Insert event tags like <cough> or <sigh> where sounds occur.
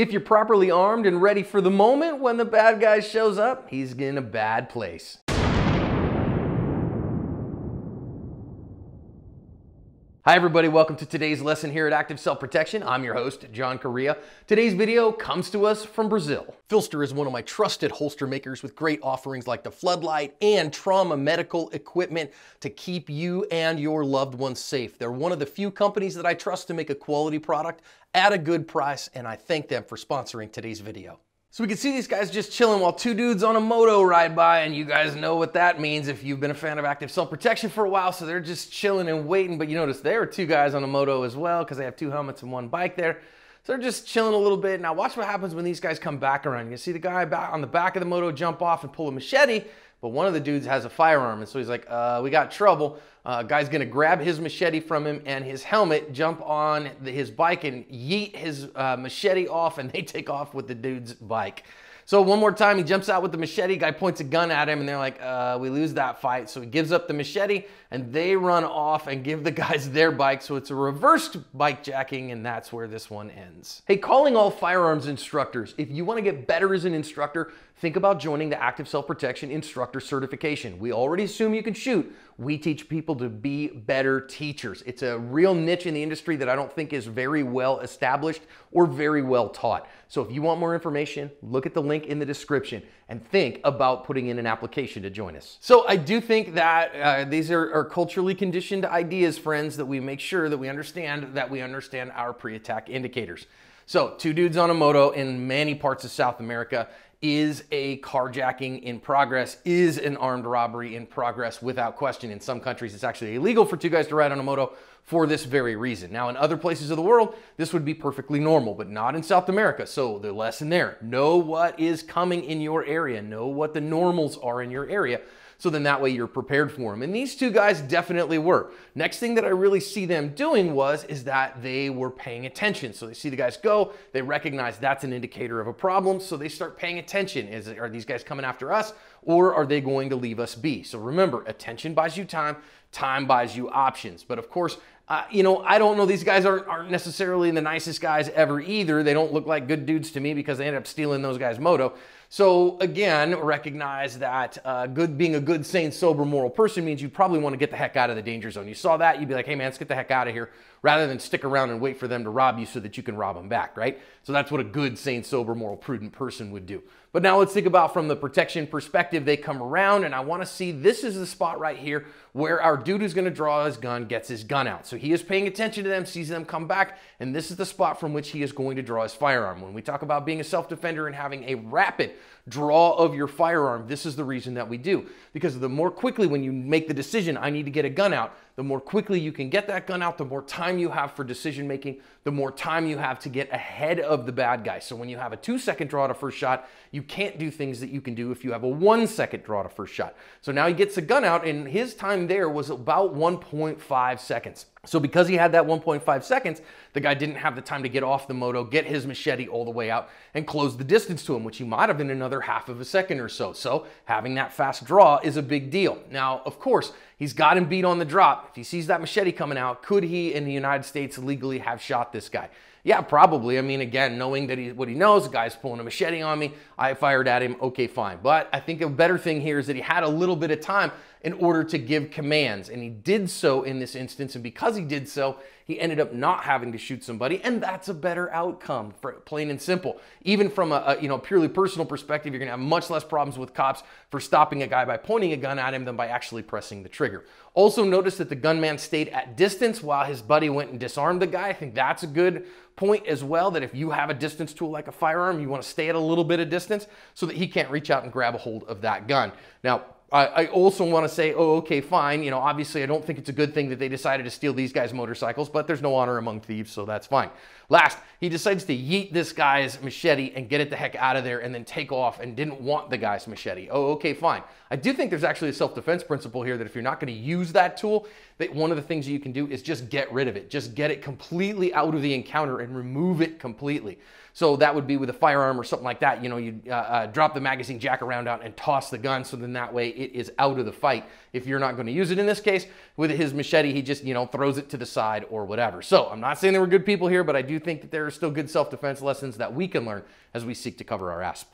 If you're properly armed and ready for the moment when the bad guy shows up, he's in a bad place. Hi everybody, welcome to today's lesson here at Active Self Protection. I'm your host, John Correia. Today's video comes to us from Brazil. PHLSTER is one of my trusted holster makers with great offerings like the floodlight and trauma medical equipment to keep you and your loved ones safe. They're one of the few companies that I trust to make a quality product at a good price, and I thank them for sponsoring today's video. So we can see these guys just chilling while two dudes on a moto ride by, and you guys know what that means if you've been a fan of active self-protection for a while, so they're just chilling and waiting, but you notice there are two guys on a moto as well, because they have two helmets and one bike there. So they're just chilling a little bit. Now watch what happens when these guys come back around. You see the guy back on the back of the moto jump off and pull a machete, but one of the dudes has a firearm, and so he's like, uh, we got trouble. Uh, guy's gonna grab his machete from him and his helmet, jump on the, his bike and yeet his uh, machete off, and they <laughs> take off with the dude's bike. So one more time, he jumps out with the machete. Guy points a gun at him, and they're like, uh, "We lose that fight." So he gives up the machete, and they run off and give the guys <laughs> their bike. So it's a reversed bike jacking, and that's where this one ends. Hey, calling all firearms instructors. If you want to get better as an instructor, think about joining the Active Self Protection Instructor Certification. We already assume you can shoot. We teach people to be better teachers. It's a real niche in the industry that I don't think is very well established or very well taught. So if you want more information, look at the link in the description and think about putting in an application to join us. So I do think that uh, these are, are culturally conditioned ideas, friends, that we make sure that we understand that we understand our pre-attack indicators. So two dudes on a moto in many parts of South America is a carjacking in progress, is an armed robbery in progress without question. In some countries, it's actually illegal for two guys to ride on a moto for this very reason. Now, in other places of the world, this would be perfectly normal, but not in South America. So the lesson there, know what is coming in your area, know what the normals are in your area so then that way you're prepared for them. And these two guys definitely were. Next thing that I really see them doing was, is that they were paying attention. So they see the guys go, they recognize that's an indicator of a problem, so they start paying attention. Is Are these guys coming after us or are they going to leave us be? So remember, attention buys you time, time buys you options. But of course, uh, you know, I don't know. These guys aren't, aren't necessarily the nicest guys ever either. They don't look like good dudes to me because they end up stealing those guys' moto. So again, recognize that uh, good being a good, sane, sober, moral person means you probably want to get the heck out of the danger zone. You saw that, you'd be like, hey man, let's get the heck out of here, rather than stick around and wait for them to rob you so that you can rob them back, right? So that's what a good, sane, sober, moral, prudent person would do. But now let's think about from the protection perspective, they come around and I wanna see this is the spot right here where our dude who's gonna draw his gun gets his gun out. So he is paying attention to them, sees them come back, and this is the spot from which he is going to draw his firearm. When we talk about being a self-defender and having a rapid draw of your firearm, this is the reason that we do. Because the more quickly when you make the decision, I need to get a gun out, the more quickly you can get that gun out, the more time you have for decision making, the more time you have to get ahead of the bad guy. So when you have a two second draw to first shot, you can't do things that you can do if you have a one second draw to first shot. So now he gets the gun out and his time there was about 1.5 seconds. So because he had that 1.5 seconds, the guy didn't have the time to get off the moto, get his machete all the way out, and close the distance to him, which he might have been another half of a second or so. So having that fast draw is a big deal. Now, of course, he's got him beat on the drop. If he sees that machete coming out, could he in the United States legally have shot this guy? Yeah, probably. I mean, again, knowing that he, what he knows, the guy's pulling a machete on me, I fired at him, okay, fine. But I think a better thing here is that he had a little bit of time in order to give commands. And he did so in this instance. And because he did so, he ended up not having to shoot somebody. And that's a better outcome, plain and simple. Even from a, a you know purely personal perspective, you're going to have much less problems with cops for stopping a guy by pointing a gun at him than by actually pressing the trigger. Also notice that the gunman stayed at distance while his buddy went and disarmed the guy. I think that's a good point as well, that if you have a distance tool like a firearm, you want to stay at a little bit of distance so that he can't reach out and grab a hold of that gun. Now, I, also want to say, oh, okay, fine. You know, obviously, I don't think it's a good thing that they decided to steal these guys' motorcycles, but there's no honor among thieves, so that's fine. Last, he decides to yeet this guy's machete and get it the heck out of there and then take off and didn't want the guy's machete. Oh, okay, fine. I do think there's actually a self-defense principle here that if you're not going to use that tool, that one of the things you can do is just get rid of it. Just get it completely out of the encounter and remove it completely. So that would be with a firearm or something like that. You know, you uh, uh, drop the magazine jack around out and toss the gun so then that way it is out of the fight if you're not going to use it. In this case, with his machete, he just, you know, throws it to the side or whatever. So I'm not saying there were good people here, but I do think that there are still good self-defense lessons that we can learn as we seek to cover our asp.